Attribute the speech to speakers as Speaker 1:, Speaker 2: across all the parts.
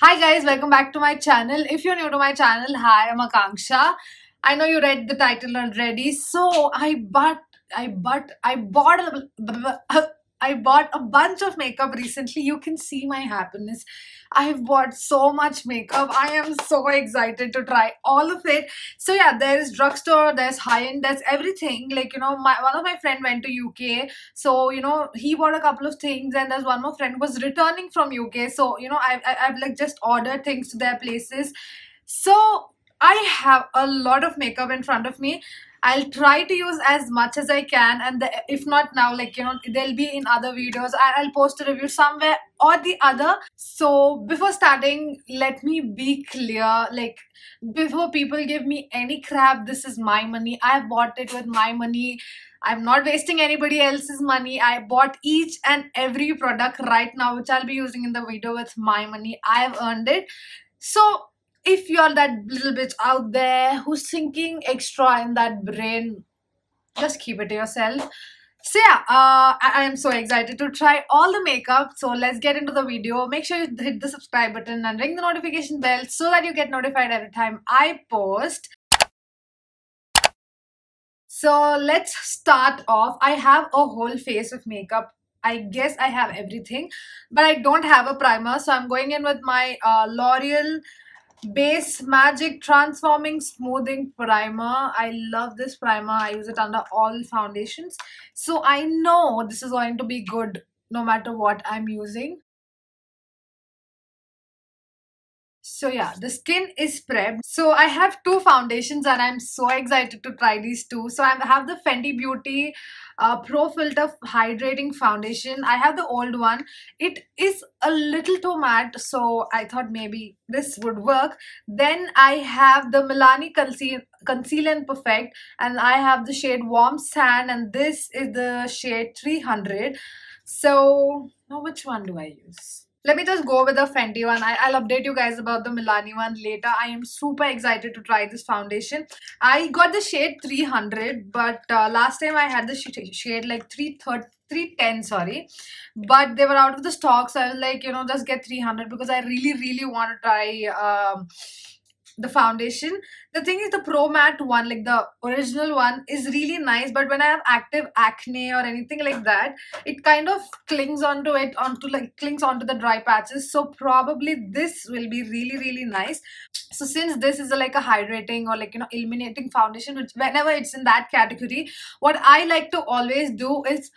Speaker 1: Hi guys, welcome back to my channel. If you're new to my channel, hi, I'm Akanksha. I know you read the title already, so I bought, I bought, I bought a, I bought a bunch of makeup recently. You can see my happiness. I've bought so much makeup. I am so excited to try all of it. So yeah, there's drugstore, there's high-end, there's everything. Like, you know, my one of my friend went to UK. So, you know, he bought a couple of things and there's one more friend was returning from UK. So, you know, I've, I've like just ordered things to their places. So I have a lot of makeup in front of me I'll try to use as much as I can, and the, if not now, like you know, they'll be in other videos. I'll post a review somewhere or the other. So before starting, let me be clear. Like before people give me any crap, this is my money. I bought it with my money. I'm not wasting anybody else's money. I bought each and every product right now, which I'll be using in the video with my money. I've earned it. So if you're that little bitch out there who's thinking extra in that brain, just keep it to yourself. So yeah, uh, I am so excited to try all the makeup. So let's get into the video. Make sure you hit the subscribe button and ring the notification bell so that you get notified every time I post. So let's start off. I have a whole face of makeup. I guess I have everything, but I don't have a primer. So I'm going in with my uh, L'Oreal base magic transforming smoothing primer. I love this primer. I use it under all foundations. So i know this is going to be good no matter what i'm using so yeah the skin is prepped so i have two foundations and i'm so excited to try these two so i have the fenty beauty uh, Pro Filter Hydrating Foundation. I have the old one. It is a little too matte, so I thought maybe this would work. Then I have the Milani Conceal, Conceal and Perfect, and I have the shade Warm Sand, and this is the shade 300. So, now which one do I use? Let me just go with the Fenty one. I, will update you guys about the Milani one later. I am super excited to try this foundation. I got the shade 300, but uh, last time I had the shade like 330. 310 sorry but they were out of the stock so i was like you know just get 300 because i really really want to try um, the foundation. The thing is the pro matte one like the original one is really nice but when i have active acne or anything like that it kind of clings onto it onto like clings onto the dry patches. So probably this will be really really nice. So since this is a, like a hydrating or like you know illuminating foundation which whenever it's in that category what i like to always do is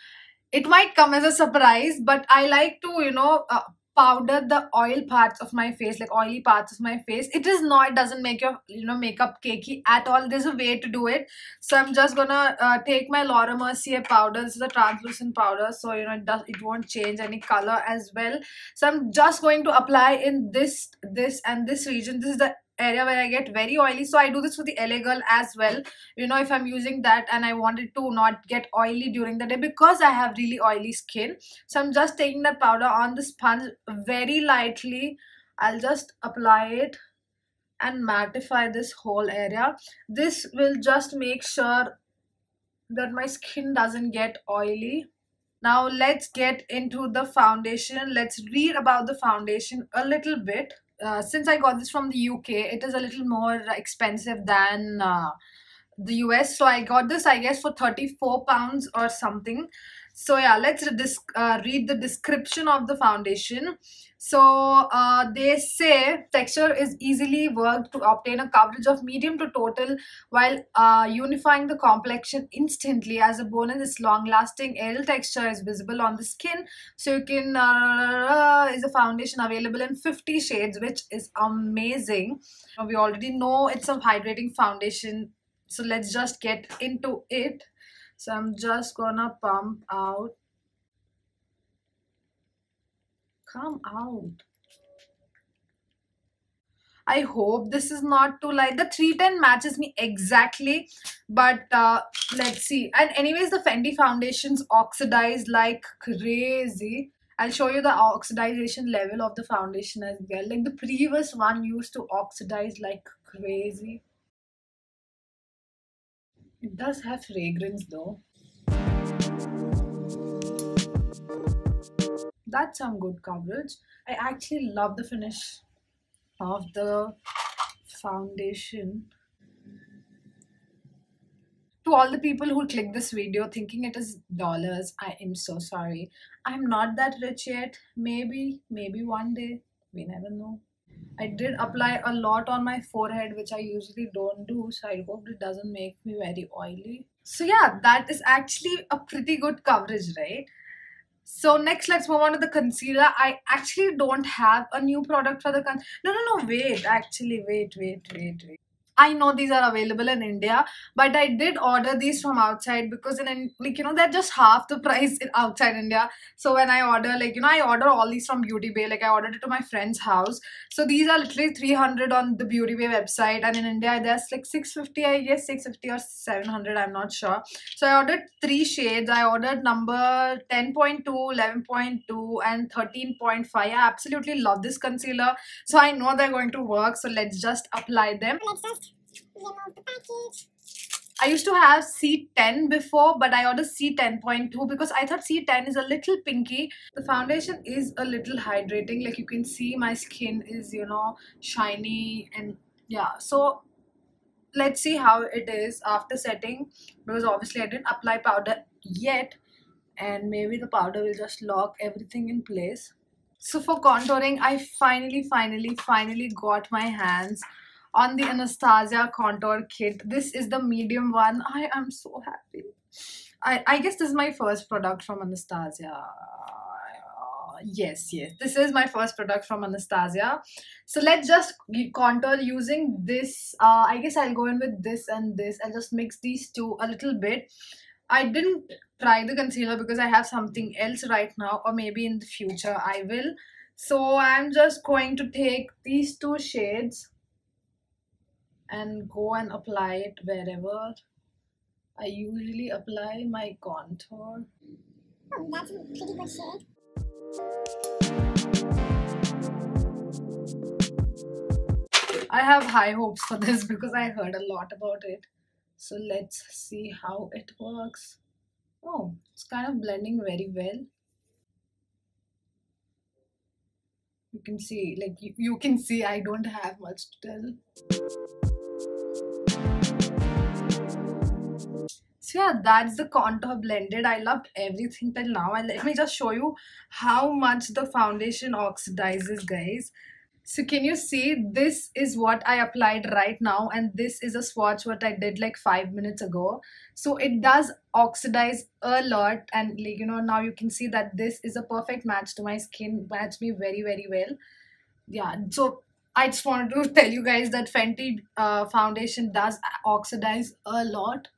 Speaker 1: it might come as a surprise but i like to you know uh, powder the oil parts of my face like oily parts of my face. It is not it doesn't make your you know makeup cakey at all. There's a way to do it. So i'm just gonna uh, take my laura mercier powder. This is a translucent powder so you know it does it won't change any color as well. So i'm just going to apply in this this and this region. This is the area where I get very oily. So I do this for the LA Girl as well. You know, if I'm using that and I wanted to not get oily during the day because I have really oily skin. So I'm just taking that powder on the sponge very lightly. I'll just apply it and mattify this whole area. This will just make sure that my skin doesn't get oily. Now let's get into the foundation. Let's read about the foundation a little bit. Uh, since I got this from the UK, it is a little more expensive than uh, the US. So I got this, I guess, for 34 pounds or something. So yeah, let's uh, read the description of the foundation. So uh, they say texture is easily worked to obtain a coverage of medium to total while uh, unifying the complexion instantly. As a bonus, this long-lasting aerial texture is visible on the skin. So you can uh, is a foundation available in 50 shades, which is amazing. We already know it's a hydrating foundation. So let's just get into it. So I'm just gonna pump out. Come out. I hope this is not too light. The 310 matches me exactly. But uh, let's see. And anyways, the Fenty foundations oxidize like crazy. I'll show you the oxidization level of the foundation as well. Like the previous one used to oxidize like crazy. It does have fragrance though. That's some good coverage. I actually love the finish of the foundation. To all the people who click this video thinking it is dollars i am so sorry. I'm not that rich yet. Maybe maybe one day. We never know. I did apply a lot on my forehead which i usually don't do so i hope it doesn't make me very oily. So yeah that is actually a pretty good coverage right so next let's move on to the concealer. I actually don't have a new product for the con no no no wait actually wait wait wait wait I know these are available in India, but I did order these from outside because in like you know they're just half the price in outside India. So when I order like you know I order all these from Beauty Bay, like I ordered it to my friend's house. So these are literally 300 on the Beauty Bay website, and in India there's like 650, I guess 650 or 700, I'm not sure. So I ordered three shades. I ordered number 10.2, 11.2, and 13.5. I absolutely love this concealer, so I know they're going to work. So let's just apply them. Let's just package. I used to have C10 before, but I ordered C10.2 because I thought C10 is a little pinky. The foundation is a little hydrating. Like you can see my skin is, you know, shiny and yeah. So let's see how it is after setting because obviously I didn't apply powder yet and maybe the powder will just lock everything in place. So for contouring, I finally, finally, finally got my hands on the Anastasia contour kit. This is the medium one. I am so happy. I, I guess this is my first product from Anastasia. yes, yes. This is my first product from Anastasia. So let's just contour using this. Uh, I guess I'll go in with this and this. I'll just mix these two a little bit. I didn't try the concealer because I have something else right now or maybe in the future I will. So I'm just going to take these two shades and go and apply it wherever I usually apply my contour.
Speaker 2: Oh, that's a pretty good shade.
Speaker 1: I have high hopes for this because I heard a lot about it. So let's see how it works. Oh, it's kind of blending very well. You can see, like, you, you can see I don't have much to tell. So yeah, that's the contour blended. I loved everything till now. And let me just show you how much the foundation oxidizes, guys. So can you see this is what I applied right now and this is a swatch what I did like five minutes ago. So it does oxidize a lot and like you know now you can see that this is a perfect match to my skin match me very very well. Yeah so I just wanted to tell you guys that Fenty uh, foundation does oxidize a lot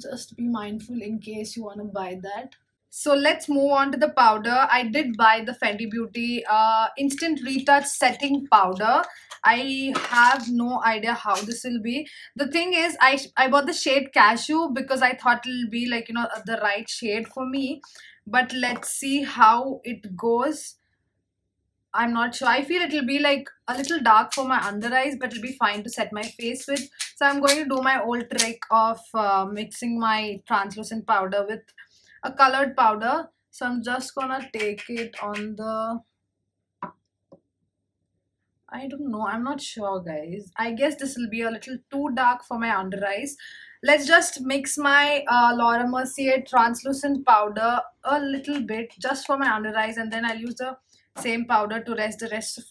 Speaker 1: just be mindful in case you want to buy that. So let's move on to the powder. I did buy the fenty beauty uh, instant retouch setting powder. I have no idea how this will be. The thing is i i bought the shade cashew because i thought it'll be like you know the right shade for me. But let's see how it goes I'm not sure. I feel it'll be like a little dark for my under eyes, but it'll be fine to set my face with. So I'm going to do my old trick of uh, mixing my translucent powder with a colored powder. So I'm just gonna take it on the... I don't know. I'm not sure, guys. I guess this will be a little too dark for my under eyes. Let's just mix my uh, Laura Mercier translucent powder a little bit just for my under eyes and then I'll use the same powder to rest the rest of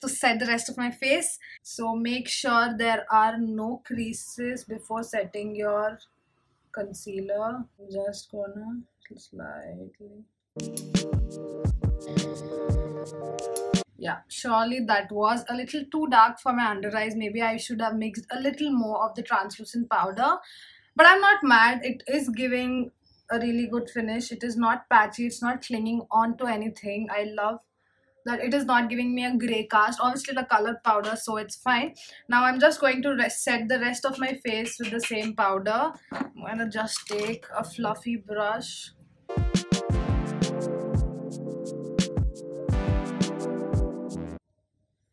Speaker 1: to set the rest of my face. So make sure there are no creases before setting your concealer. I'm just gonna slightly. Yeah surely that was a little too dark for my under eyes. Maybe i should have mixed a little more of the translucent powder. But i'm not mad. It is giving a really good finish. It is not patchy. It's not clinging on to anything. I love that it is not giving me a gray cast. Obviously the color powder so it's fine. Now i'm just going to set the rest of my face with the same powder. I'm gonna just take a fluffy brush.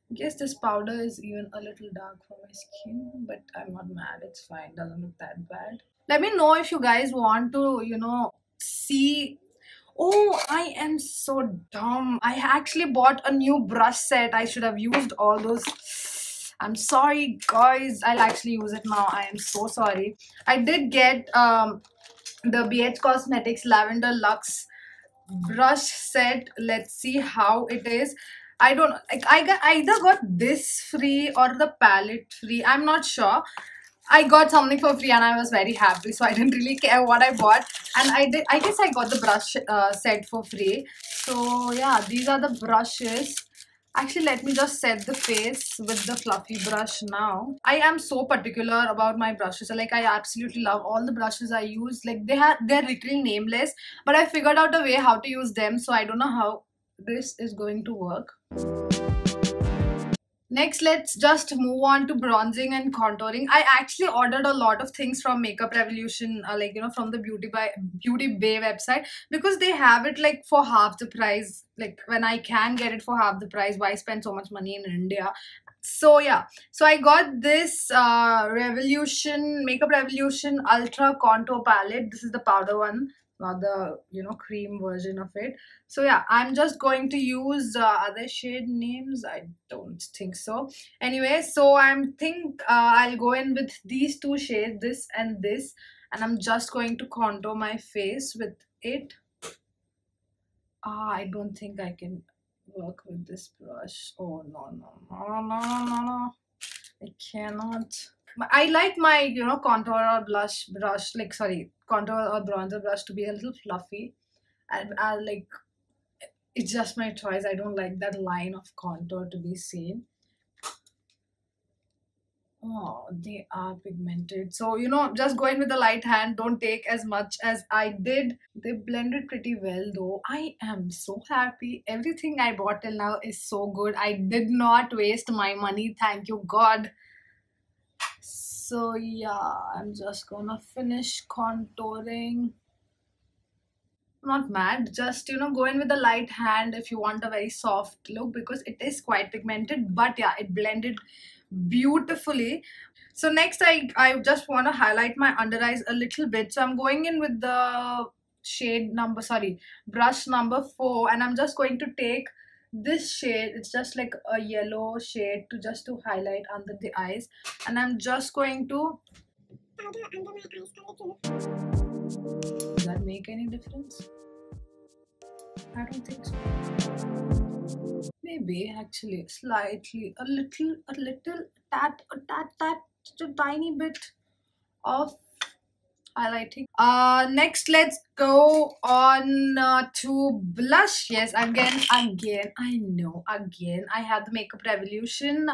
Speaker 1: I guess this powder is even a little dark for my skin but i'm not mad. It's fine. Doesn't look that bad let me know if you guys want to you know see Oh, I am so dumb. I actually bought a new brush set. I should have used all those. I'm sorry, guys. I'll actually use it now. I am so sorry. I did get um the BH Cosmetics Lavender Luxe brush set. Let's see how it is. I don't like I got either got this free or the palette free. I'm not sure. I got something for free and I was very happy, so I didn't really care what I bought. And I did. I guess I got the brush uh, set for free. So yeah, these are the brushes. Actually, let me just set the face with the fluffy brush now. I am so particular about my brushes. Like I absolutely love all the brushes I use. Like they have they're literally nameless, but I figured out a way how to use them. So I don't know how this is going to work. Next, let's just move on to bronzing and contouring. I actually ordered a lot of things from Makeup Revolution, uh, like you know, from the Beauty by Beauty Bay website because they have it like for half the price. Like when I can get it for half the price, why spend so much money in India? So yeah, so I got this uh, Revolution Makeup Revolution Ultra Contour Palette. This is the powder one not the you know cream version of it. So yeah i'm just going to use uh, other shade names. I don't think so. Anyway so i'm think uh, i'll go in with these two shades this and this and i'm just going to contour my face with it. Ah i don't think i can work with this brush. Oh no no no no no no no. I cannot I like my, you know, contour or blush brush, like, sorry, contour or bronzer brush to be a little fluffy. And I like, it's just my choice. I don't like that line of contour to be seen. Oh, they are pigmented. So, you know, just go in with a light hand. Don't take as much as I did. They blended pretty well though. I am so happy. Everything I bought till now is so good. I did not waste my money. Thank you, God so yeah i'm just gonna finish contouring. Not mad just you know go in with a light hand if you want a very soft look because it is quite pigmented but yeah it blended beautifully. So next i i just want to highlight my under eyes a little bit. So i'm going in with the shade number sorry brush number four and i'm just going to take this shade it's just like a yellow shade to just to highlight under the eyes. And i'm just going to does that make any difference? I don't think so. Maybe actually slightly a little a little tat a tat tat just a tiny bit of highlighting. Uh, next, let's go on uh, to blush. Yes, again, again, I know, again, I have the Makeup Revolution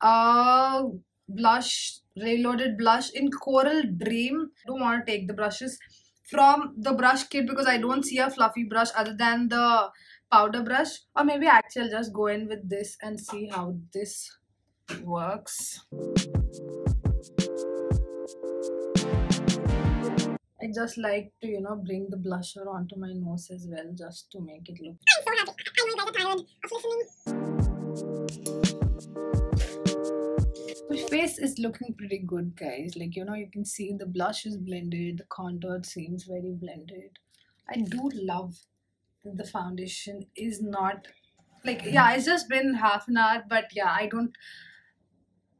Speaker 1: uh, blush, reloaded blush in Coral Dream. Don't want to take the brushes from the brush kit because I don't see a fluffy brush other than the powder brush. Or maybe actually I'll just go in with this and see how this works. I just like to, you know, bring the blusher onto my nose as well, just to make it look.
Speaker 2: I'm so happy. I know you guys are tired of listening.
Speaker 1: My face is looking pretty good, guys. Like, you know, you can see the blush is blended, the contour seems very blended. I do love that the foundation is not like, yeah, it's just been half an hour, but yeah, I don't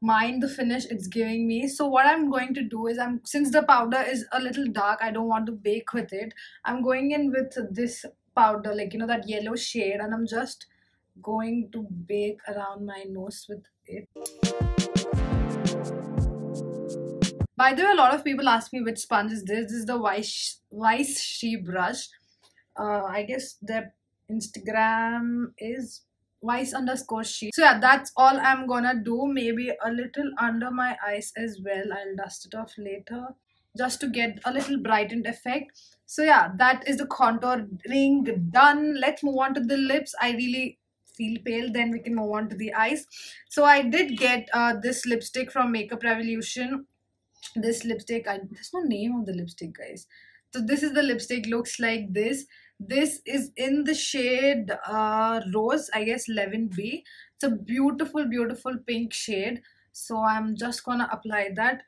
Speaker 1: mind the finish it's giving me. So what i'm going to do is i'm since the powder is a little dark i don't want to bake with it i'm going in with this powder like you know that yellow shade and i'm just going to bake around my nose with it. By the way a lot of people ask me which sponge is this. This is the Weiss, Weiss She brush. Uh, i guess their instagram is Weiss underscore she. So yeah, that's all I'm gonna do. Maybe a little under my eyes as well. I'll dust it off later just to get a little brightened effect. So yeah, that is the contouring done. Let's move on to the lips. I really feel pale then we can move on to the eyes so i did get uh, this lipstick from makeup revolution this lipstick I, there's no name of the lipstick guys so this is the lipstick looks like this this is in the shade uh, Rose, I guess 11B. It's a beautiful, beautiful pink shade. So I'm just gonna apply that.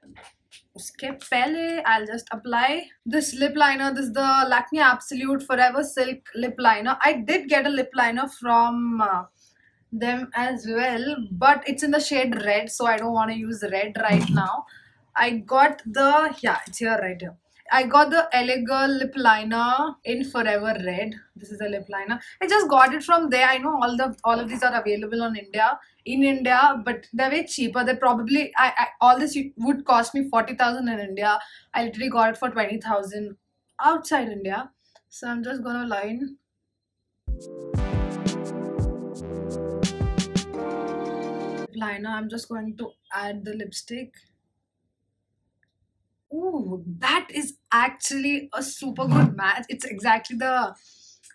Speaker 1: उसके पहले I'll just apply this lip liner. This is the Lakme Absolute Forever Silk lip liner. I did get a lip liner from uh, them as well, but it's in the shade red, so I don't want to use red right now. I got the yeah, it's here right here. I got the Elegant lip liner in Forever Red. This is a lip liner. I just got it from there. I know all the all of these are available on India in India, but they're way cheaper. They probably I, I all this would cost me forty thousand in India. I literally got it for twenty thousand outside India. So I'm just gonna line. Liner. I'm just going to add the lipstick. Ooh, that is actually a super good match. It's exactly the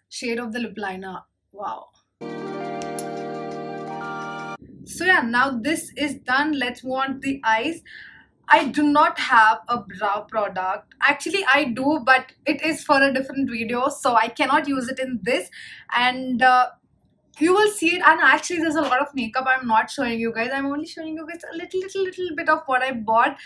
Speaker 1: shade of the lip liner. Wow. So yeah, now this is done. Let's to the eyes. I do not have a brow product. Actually, I do, but it is for a different video, so I cannot use it in this. And uh, you will see it. And actually there's a lot of makeup i'm not showing you guys. I'm only showing you guys a little little little bit of what i bought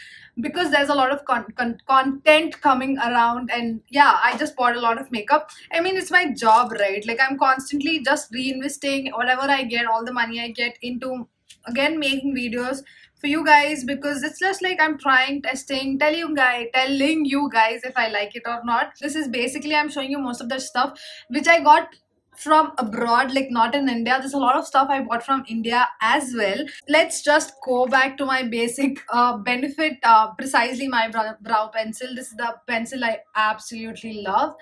Speaker 1: because there's a lot of con con content coming around. And yeah i just bought a lot of makeup. I mean it's my job right? Like i'm constantly just reinvesting whatever i get all the money i get into again making videos for you guys because it's just like i'm trying testing tell you guys telling you guys if i like it or not. This is basically i'm showing you most of the stuff which i got from abroad like not in india. There's a lot of stuff i bought from india as well. Let's just go back to my basic uh, benefit uh, precisely my brow, pencil. This is the pencil i absolutely love.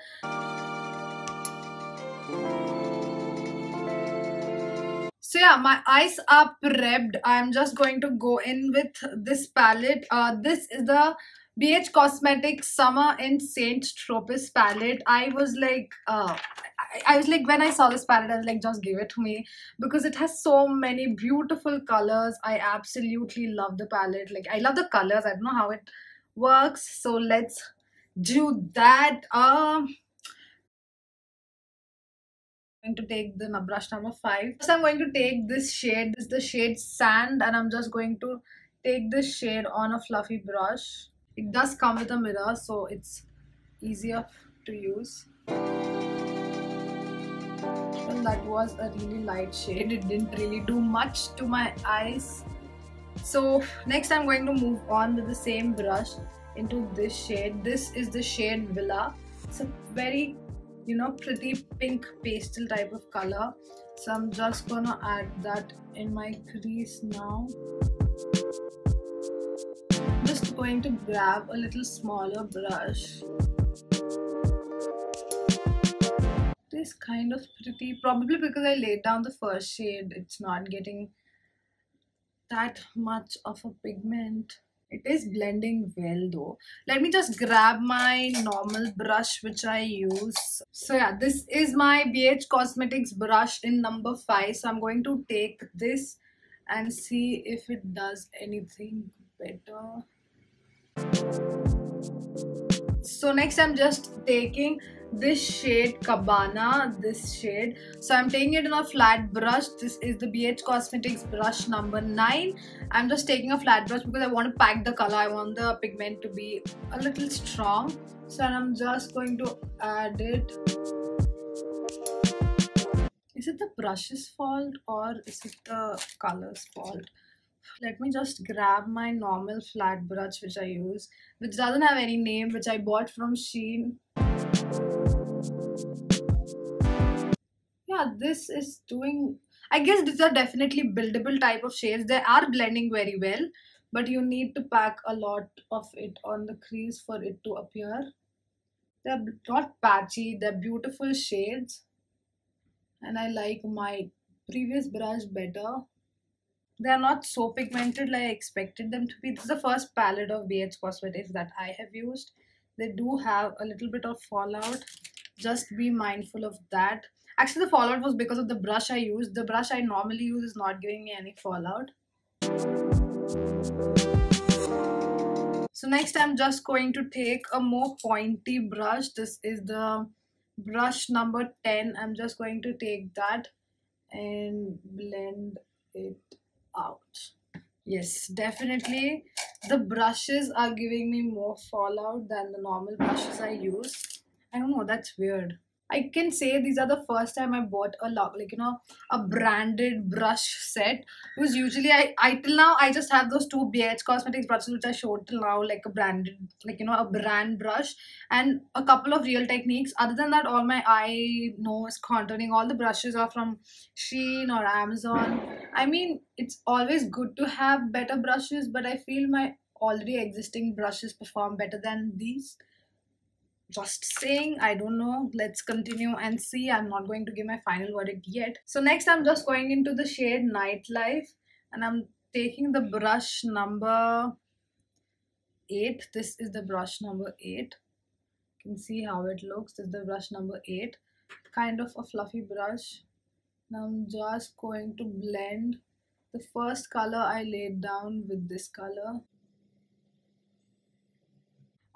Speaker 1: So yeah my eyes are prepped. I'm just going to go in with this palette. Uh, this is the BH Cosmetics Summer in Saint Tropez palette. I was like, uh, I, I was like, when I saw this palette, I was like, just give it to me because it has so many beautiful colors. I absolutely love the palette. Like, I love the colors. I don't know how it works. So let's do that. Um, I'm going to take the brush number 5. First I'm going to take this shade, this is the shade Sand and I'm just going to take this shade on a fluffy brush it does come with a mirror so it's easier to use well that was a really light shade. It didn't really do much to my eyes. So next i'm going to move on with the same brush into this shade. This is the shade villa. It's a very you know pretty pink pastel type of color. So i'm just gonna add that in my crease now. Just going to grab a little smaller brush. This kind of pretty, probably because I laid down the first shade, it's not getting that much of a pigment. It is blending well though. Let me just grab my normal brush which I use. So yeah, this is my BH Cosmetics brush in number 5. So I'm going to take this and see if it does anything better so next i'm just taking this shade cabana this shade. So i'm taking it in a flat brush. This is the bh cosmetics brush number 9 i'm just taking a flat brush because i want to pack the color. I want the pigment to be a little strong. So i'm just going to add it. Is it the brush's fault or is it the color's fault? Let me just grab my normal flat brush which I use which doesn't have any name which I bought from Shein yeah this is doing I guess these are definitely buildable type of shades they are blending very well but you need to pack a lot of it on the crease for it to appear they're not patchy they're beautiful shades and I like my previous brush better they're not so pigmented like I expected them to be. This is the first palette of BH Cosmetics that I have used. They do have a little bit of fallout. Just be mindful of that. Actually, the fallout was because of the brush I used. The brush I normally use is not giving me any fallout. So next I'm just going to take a more pointy brush. This is the brush number 10. I'm just going to take that and blend it out Yes, definitely. The brushes are giving me more fallout than the normal brushes I use. I don't know, that's weird. I can say these are the first time I bought a lot, like you know, a branded brush set. Because usually I, I till now I just have those two BH Cosmetics brushes which I showed till now, like a branded, like you know, a brand brush and a couple of real techniques. Other than that, all my eye, nose, contouring, all the brushes are from Shein or Amazon. I mean, it's always good to have better brushes, but I feel my already existing brushes perform better than these just saying i don't know. Let's continue and see. I'm not going to give my final verdict yet. So next i'm just going into the shade nightlife and i'm taking the brush number 8 this is the brush number 8 you can see how it looks. This is the brush number 8 kind of a fluffy brush. Now i'm just going to blend the first color i laid down with this color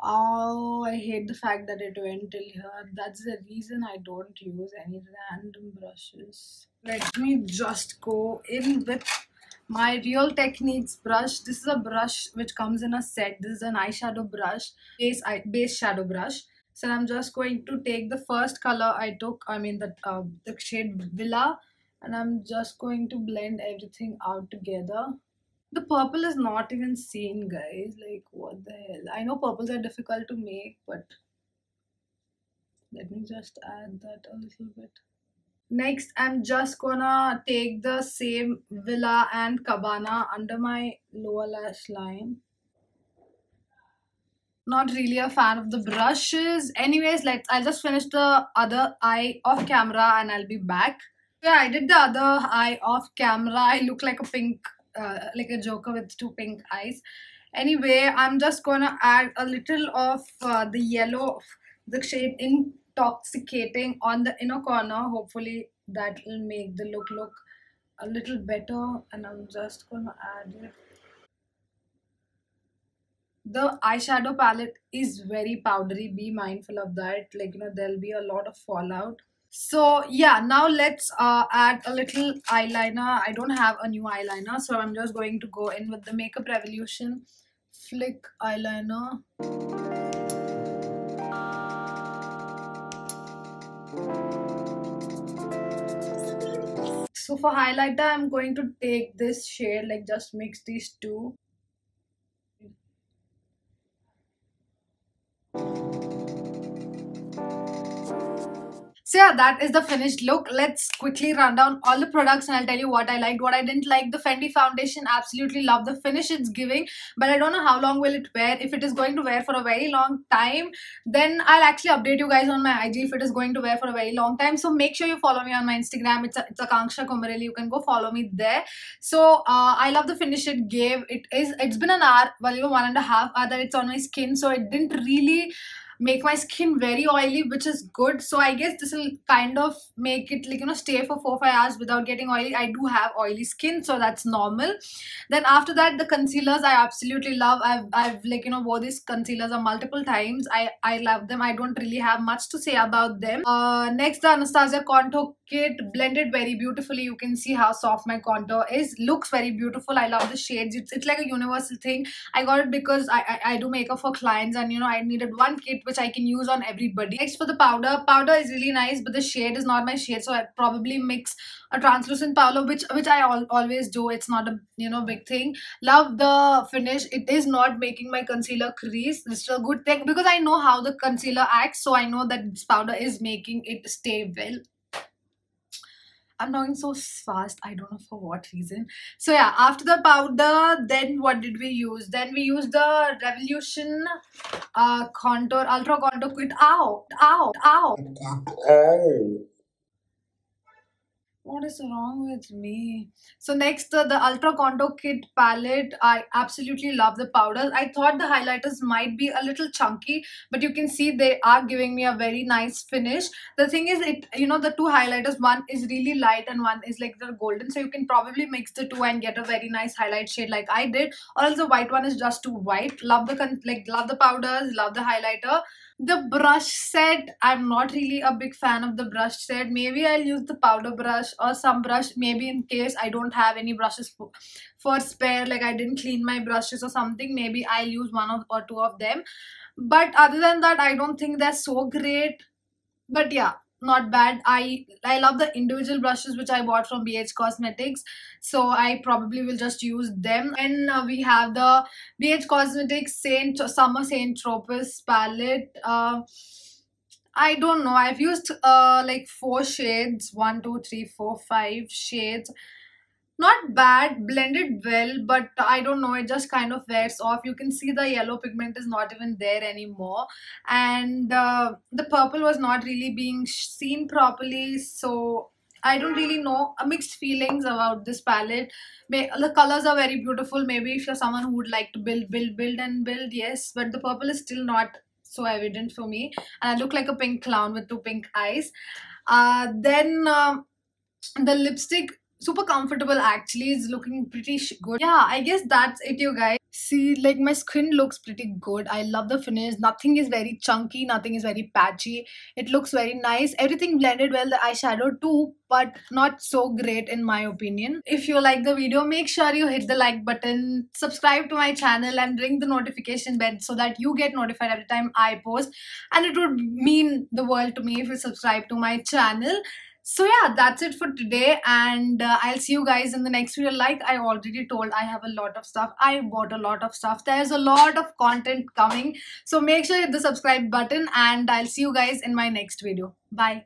Speaker 1: Oh, I hate the fact that it went till here. That's the reason I don't use any random brushes. Let me just go in with my Real Techniques brush. This is a brush which comes in a set. This is an eyeshadow brush, base, eye, base shadow brush. So I'm just going to take the first color I took, I mean the, uh, the shade Villa, and I'm just going to blend everything out together. The purple is not even seen, guys. Like, what the hell? I know purples are difficult to make, but let me just add that a little bit. Next, I'm just gonna take the same Villa and Cabana under my lower lash line. Not really a fan of the brushes. Anyways, let's I'll just finish the other eye off camera and I'll be back. Yeah, I did the other eye off camera. I look like a pink uh, like a joker with two pink eyes. Anyway i'm just gonna add a little of uh, the yellow the shade intoxicating on the inner corner. Hopefully that will make the look look a little better. And i'm just gonna add it. The eyeshadow palette is very powdery. Be mindful of that. Like you know there'll be a lot of fallout so yeah, now let's uh, add a little eyeliner. I don't have a new eyeliner, so I'm just going to go in with the Makeup Revolution Flick Eyeliner. So for highlighter, I'm going to take this shade, like just mix these two. So yeah, that is the finished look. Let's quickly run down all the products and I'll tell you what I liked, what I didn't like. The Fenty foundation, absolutely love the finish it's giving, but I don't know how long will it wear. If it is going to wear for a very long time, then I'll actually update you guys on my IG if it is going to wear for a very long time. So make sure you follow me on my Instagram. It's a, it's Akanksha Kommirelly. You can go follow me there. So uh, I love the finish it gave. It is, it's been an hour, well, even one and a half hour that it's on my skin. So it didn't really make my skin very oily which is good. So i guess this will kind of make it like you know stay for four five hours without getting oily. I do have oily skin so that's normal. Then after that the concealers i absolutely love. I've i've like you know wore these concealers a multiple times. I i love them. I don't really have much to say about them. Uh next the anastasia contour kit blended very beautifully. You can see how soft my contour is. Looks very beautiful. I love the shades. It's, it's like a universal thing. I got it because I, I i do makeup for clients and you know i needed one kit which I can use on everybody. Next for the powder. Powder is really nice but the shade is not my shade so I probably mix a translucent powder which which I al always do. It's not a you know big thing. Love the finish. It is not making my concealer crease. This is a good thing because I know how the concealer acts so I know that this powder is making it stay well I'm talking so fast. I don't know for what reason. So yeah, after the powder, then what did we use? Then we used the Revolution uh, Contour Ultra Contour Quit. Ow! Ow! Ow! Ow! What is wrong with me? So next uh, the ultra contour kit palette. I absolutely love the powders i thought the highlighters might be a little chunky but you can see they are giving me a very nice finish. The thing is it you know the two highlighters one is really light and one is like the golden. So you can probably mix the two and get a very nice highlight shade like i did. Or else the white one is just too white. Love the like love the powders love the highlighter The brush set, I'm not really a big fan of the brush set. Maybe I'll use the powder brush or some brush, maybe in case I don't have any brushes for, for spare, like I didn't clean my brushes or something, maybe I'll use one of, or two of them. But other than that, I don't think they're so great. But yeah, not bad. I i love the individual brushes which i bought from bh cosmetics. So i probably will just use them. And uh, we have the bh cosmetics saint summer saint tropez palette. Uh, i don't know. I've used uh like four shades. One two three four five shades not bad blended well but i don't know it just kind of wears off you can see the yellow pigment is not even there anymore and uh, the purple was not really being seen properly so I don't really know uh, mixed feelings about this palette. May, the colors are very beautiful. Maybe if you're someone who would like to build, build, build, and build, yes. But the purple is still not so evident for me. And I look like a pink clown with two pink eyes. Uh, then uh, the lipstick super comfortable actually it's looking pretty good. Yeah i guess that's it you guys. See like my skin looks pretty good. I love the finish. Nothing is very chunky nothing is very patchy. It looks very nice. Everything blended well the eyeshadow too but not so great in my opinion. If you like the video make sure you hit the like button subscribe to my channel and ring the notification bell so that you get notified every time i post. And it would mean the world to me if you subscribe to my channel so yeah that's it for today. And uh, i'll see you guys in the next video. Like i already told i have a lot of stuff. I bought a lot of stuff. There's a lot of content coming. So make sure you hit the subscribe button and i'll see you guys in my next video. Bye